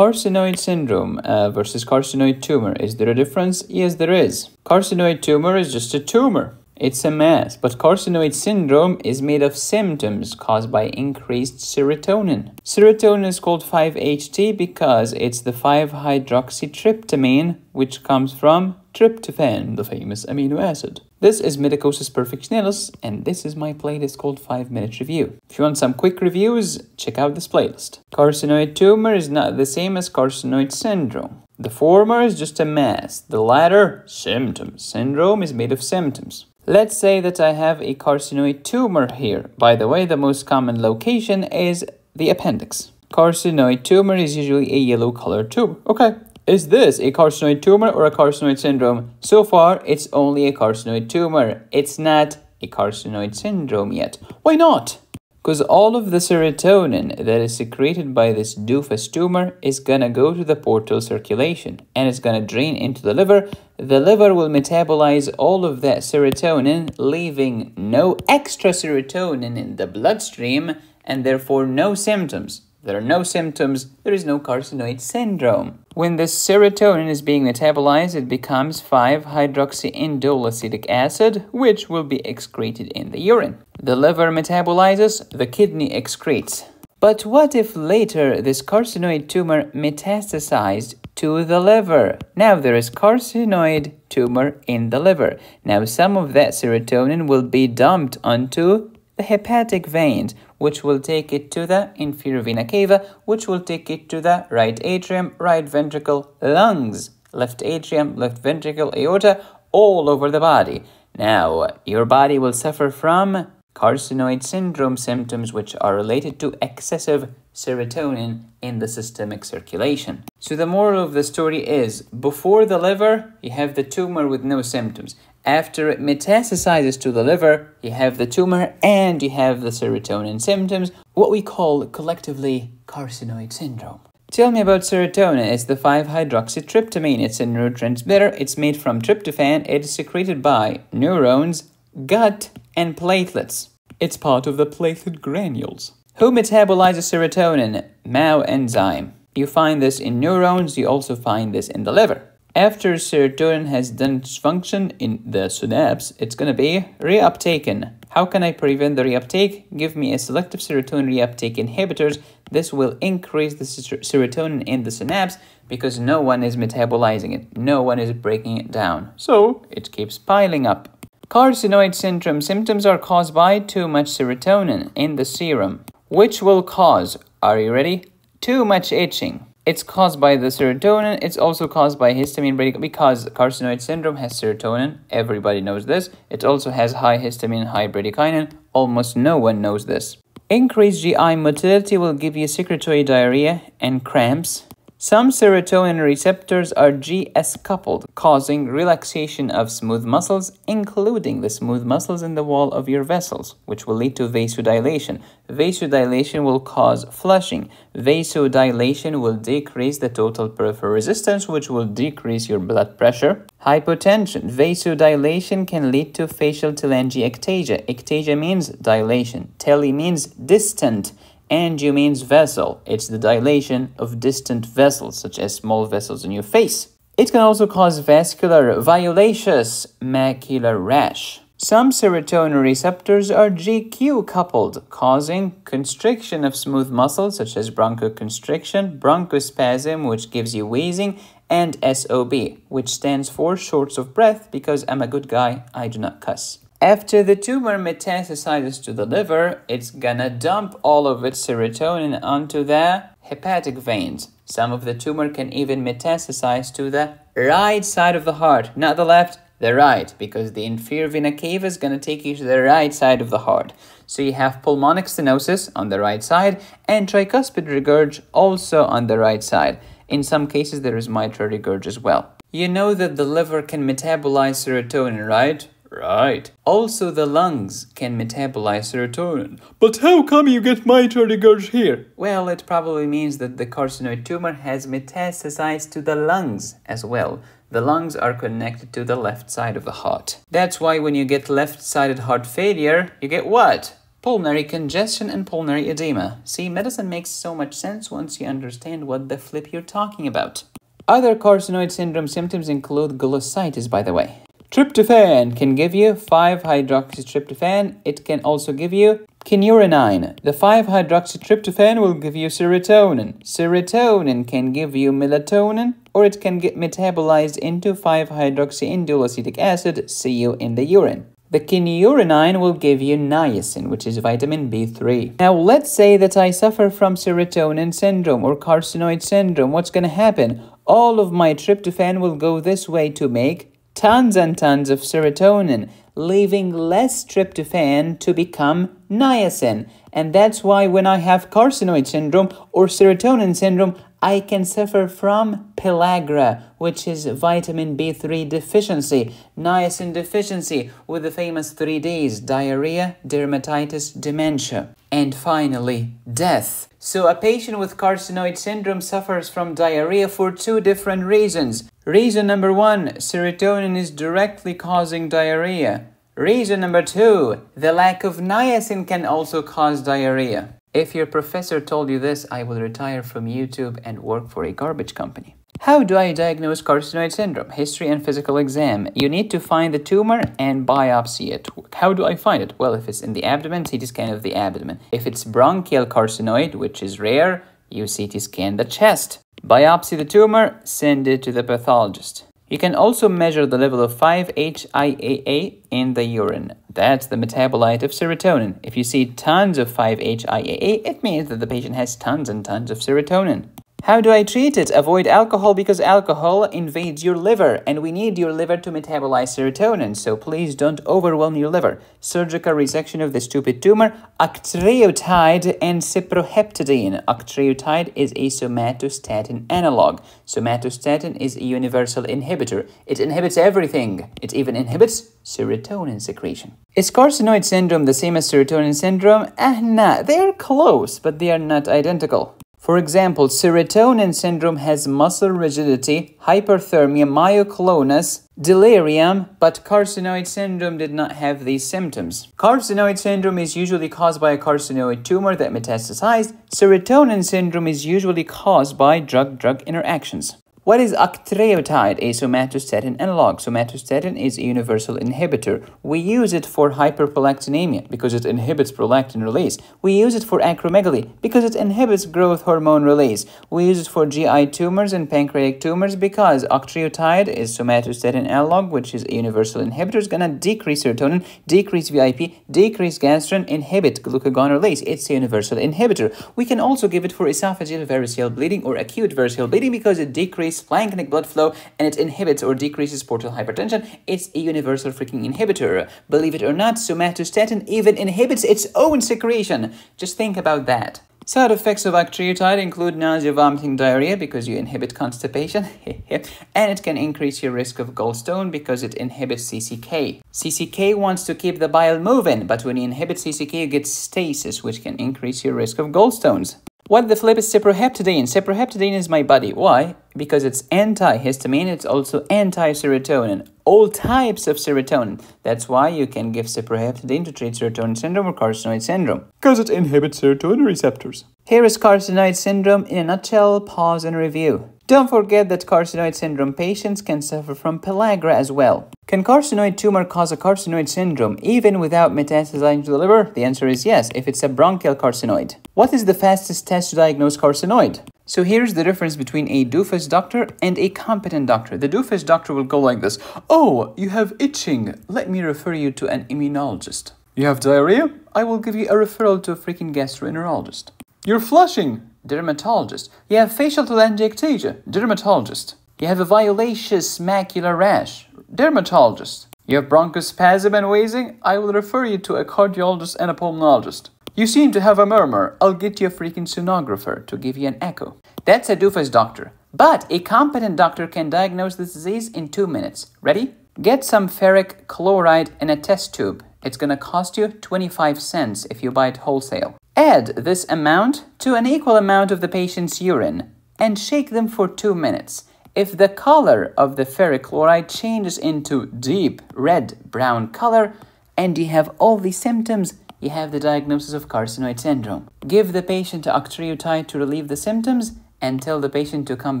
Carcinoid syndrome uh, versus carcinoid tumor. Is there a difference? Yes, there is. Carcinoid tumor is just a tumor. It's a mass, but carcinoid syndrome is made of symptoms caused by increased serotonin. Serotonin is called 5-HT because it's the 5-hydroxytryptamine, which comes from tryptophan, the famous amino acid. This is Medicosis Perfectionalis, and this is my playlist called 5 Minute Review. If you want some quick reviews, check out this playlist. Carcinoid tumor is not the same as carcinoid syndrome. The former is just a mass, the latter, symptoms. Syndrome is made of symptoms. Let's say that I have a carcinoid tumor here. By the way, the most common location is the appendix. Carcinoid tumor is usually a yellow colored tumor. Okay. Is this a carcinoid tumor or a carcinoid syndrome? So far, it's only a carcinoid tumor. It's not a carcinoid syndrome yet. Why not? Because all of the serotonin that is secreted by this doofus tumor is gonna go to the portal circulation and it's gonna drain into the liver. The liver will metabolize all of that serotonin, leaving no extra serotonin in the bloodstream and therefore no symptoms. There are no symptoms, there is no carcinoid syndrome. When the serotonin is being metabolized, it becomes 5-hydroxyindoleacetic acid, which will be excreted in the urine. The liver metabolizes, the kidney excretes. But what if later this carcinoid tumor metastasized to the liver? Now there is carcinoid tumor in the liver. Now some of that serotonin will be dumped onto the hepatic veins, which will take it to the inferior vena cava, which will take it to the right atrium, right ventricle, lungs, left atrium, left ventricle, aorta, all over the body. Now, your body will suffer from carcinoid syndrome symptoms which are related to excessive serotonin in the systemic circulation. So the moral of the story is, before the liver, you have the tumor with no symptoms. After it metastasizes to the liver, you have the tumor and you have the serotonin symptoms, what we call collectively carcinoid syndrome. Tell me about serotonin. It's the 5-hydroxytryptamine. It's a neurotransmitter. It's made from tryptophan. It is secreted by neurons, gut, and platelets. It's part of the platelet granules. Who metabolizes serotonin? MAO enzyme. You find this in neurons, you also find this in the liver. After serotonin has done its function in the synapse, it's going to be reuptaken. How can I prevent the reuptake? Give me a selective serotonin reuptake inhibitors. This will increase the serotonin in the synapse because no one is metabolizing it. No one is breaking it down. So it keeps piling up. Carcinoid syndrome symptoms are caused by too much serotonin in the serum, which will cause, are you ready? Too much itching. It's caused by the serotonin. It's also caused by histamine because carcinoid syndrome has serotonin. Everybody knows this. It also has high histamine, high bradykinin. Almost no one knows this. Increased GI motility will give you secretory diarrhea and cramps. Some serotonin receptors are GS coupled, causing relaxation of smooth muscles, including the smooth muscles in the wall of your vessels, which will lead to vasodilation. Vasodilation will cause flushing. Vasodilation will decrease the total peripheral resistance, which will decrease your blood pressure. Hypotension. Vasodilation can lead to facial telangiectasia. Ectasia means dilation. Tele means distant. Angio means vessel. It's the dilation of distant vessels, such as small vessels in your face. It can also cause vascular violaceous macular rash. Some serotonin receptors are GQ coupled, causing constriction of smooth muscles such as bronchoconstriction, bronchospasm, which gives you wheezing, and SOB, which stands for shorts of breath because I'm a good guy, I do not cuss. After the tumor metastasizes to the liver, it's gonna dump all of its serotonin onto the hepatic veins. Some of the tumor can even metastasize to the right side of the heart, not the left, the right, because the inferior vena cava is gonna take you to the right side of the heart. So you have pulmonic stenosis on the right side and tricuspid regurg also on the right side. In some cases, there is mitral regurg as well. You know that the liver can metabolize serotonin, right? Right. Also, the lungs can metabolize serotonin. But how come you get mitral regurg here? Well, it probably means that the carcinoid tumor has metastasized to the lungs as well. The lungs are connected to the left side of the heart. That's why when you get left-sided heart failure, you get what? Pulmonary congestion and pulmonary edema. See, medicine makes so much sense once you understand what the flip you're talking about. Other carcinoid syndrome symptoms include glossitis, by the way. Tryptophan can give you 5-hydroxytryptophan. It can also give you kynurenine. The 5-hydroxytryptophan will give you serotonin. Serotonin can give you melatonin, or it can get metabolized into 5-hydroxyindoleacetic acid, CU, in the urine. The kynurenine will give you niacin, which is vitamin B3. Now, let's say that I suffer from serotonin syndrome or carcinoid syndrome. What's going to happen? All of my tryptophan will go this way to make tons and tons of serotonin, leaving less tryptophan to become niacin. And that's why when I have carcinoid syndrome or serotonin syndrome, I can suffer from pellagra, which is vitamin B3 deficiency, niacin deficiency with the famous three Ds diarrhea, dermatitis, dementia, and finally, death. So, a patient with carcinoid syndrome suffers from diarrhea for two different reasons. Reason number one serotonin is directly causing diarrhea. Reason number two the lack of niacin can also cause diarrhea. If your professor told you this, I will retire from YouTube and work for a garbage company. How do I diagnose carcinoid syndrome? History and physical exam. You need to find the tumor and biopsy it. How do I find it? Well, if it's in the abdomen, CT scan of the abdomen. If it's bronchial carcinoid, which is rare, you CT scan the chest. Biopsy the tumor, send it to the pathologist. You can also measure the level of 5-HIAA in the urine. That's the metabolite of serotonin. If you see tons of 5-HIAA, it means that the patient has tons and tons of serotonin. How do I treat it? Avoid alcohol because alcohol invades your liver and we need your liver to metabolize serotonin, so please don't overwhelm your liver. Surgical resection of the stupid tumor, octreotide and cyproheptadine. Octreotide is a somatostatin analog. Somatostatin is a universal inhibitor. It inhibits everything. It even inhibits serotonin secretion. Is carcinoid syndrome the same as serotonin syndrome? Eh, nah, they are close, but they are not identical. For example, serotonin syndrome has muscle rigidity, hyperthermia, myoclonus, delirium, but carcinoid syndrome did not have these symptoms. Carcinoid syndrome is usually caused by a carcinoid tumor that metastasized. Serotonin syndrome is usually caused by drug-drug interactions. What is octreotide, a somatostatin analog? Somatostatin is a universal inhibitor. We use it for hyperprolactinemia because it inhibits prolactin release. We use it for acromegaly because it inhibits growth hormone release. We use it for GI tumors and pancreatic tumors because octreotide is somatostatin analog, which is a universal inhibitor. It's going to decrease serotonin, decrease VIP, decrease gastrin, inhibit glucagon release. It's a universal inhibitor. We can also give it for esophageal variceal bleeding or acute variceal bleeding because it decreases splanchnic blood flow and it inhibits or decreases portal hypertension. It's a universal freaking inhibitor. Believe it or not, somatostatin even inhibits its own secretion. Just think about that. Side effects of octreotide include nausea, vomiting, diarrhea because you inhibit constipation, and it can increase your risk of gallstone because it inhibits CCK. CCK wants to keep the bile moving, but when you inhibit CCK, you get stasis, which can increase your risk of gallstones. What the flip is cyproheptadine. Cyproheptadine is my buddy. Why? Because it's antihistamine, it's also anti-serotonin. All types of serotonin. That's why you can give cyproheptadine to treat serotonin syndrome or carcinoid syndrome. Because it inhibits serotonin receptors. Here is carcinoid syndrome in a nutshell. Pause and review. Don't forget that carcinoid syndrome patients can suffer from pellagra as well. Can carcinoid tumor cause a carcinoid syndrome even without metastasizing to the liver? The answer is yes, if it's a bronchial carcinoid. What is the fastest test to diagnose carcinoid? So here's the difference between a doofus doctor and a competent doctor. The doofus doctor will go like this. Oh, you have itching. Let me refer you to an immunologist. You have diarrhea? I will give you a referral to a freaking gastroenterologist. You're flushing dermatologist. You have facial telangiectasia, dermatologist. You have a violaceous macular rash, dermatologist. You have bronchospasm and wheezing, I will refer you to a cardiologist and a pulmonologist. You seem to have a murmur, I'll get you a freaking sonographer to give you an echo. That's a doofus doctor. But a competent doctor can diagnose this disease in two minutes. Ready? Get some ferric chloride in a test tube. It's gonna cost you 25 cents if you buy it wholesale. Add this amount to an equal amount of the patient's urine and shake them for 2 minutes. If the color of the ferric chloride changes into deep red brown color and you have all the symptoms, you have the diagnosis of carcinoid syndrome. Give the patient octreotide to relieve the symptoms and tell the patient to come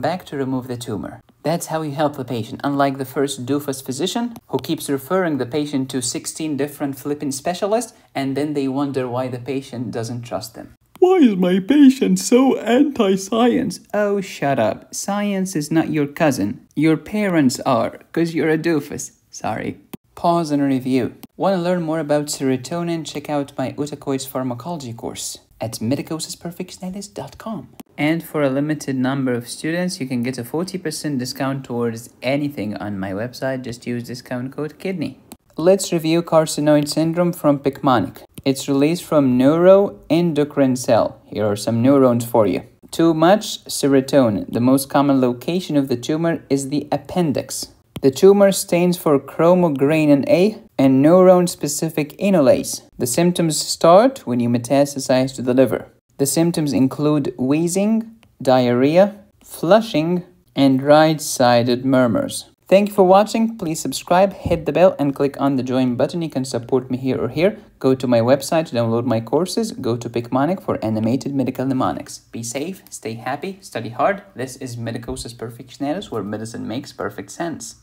back to remove the tumor. That's how you help the patient, unlike the first doofus physician who keeps referring the patient to 16 different flipping specialists and then they wonder why the patient doesn't trust them. Why is my patient so anti science? Oh, shut up. Science is not your cousin. Your parents are, because you're a doofus. Sorry. Pause and review. Want to learn more about serotonin? Check out my Autacoids pharmacology course at medicosisperfectionalis.com. And for a limited number of students, you can get a 40% discount towards anything on my website. Just use discount code KIDNEY. Let's review carcinoid syndrome from Picmonic. It's released from neuroendocrine cell. Here are some neurons for you. Too much serotonin. The most common location of the tumor is the appendix. The tumor stands for chromogranin A and neuron-specific enolase. The symptoms start when you metastasize to the liver. The symptoms include wheezing, diarrhea, flushing, and right-sided murmurs. Thank you for watching. Please subscribe, hit the bell, and click on the join button. You can support me here or here. Go to my website to download my courses. Go to Picmonic for animated medical mnemonics. Be safe, stay happy, study hard. This is Medicosis Perfectionalis, where medicine makes perfect sense.